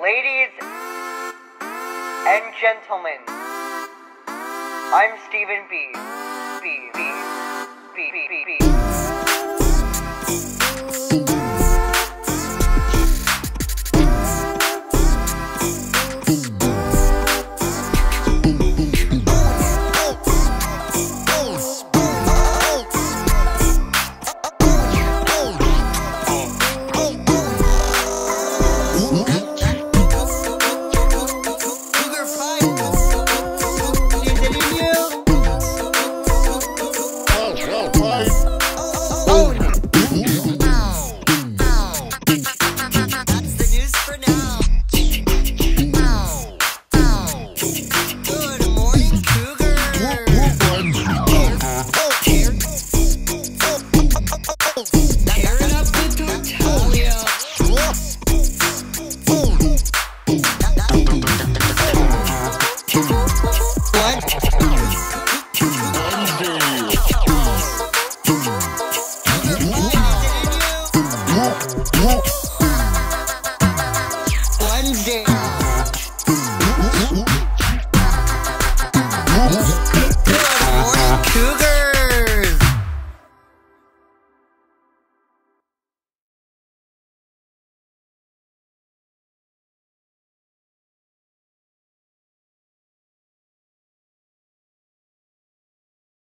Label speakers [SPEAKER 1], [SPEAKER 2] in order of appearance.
[SPEAKER 1] Ladies and gentlemen, I'm Stephen B. B. B. B. B. B. B.
[SPEAKER 2] Wednesday.